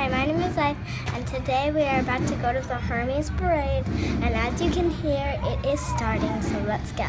Hi, my name is Life, and today we are about to go to the Hermes Parade. And as you can hear, it is starting, so let's go.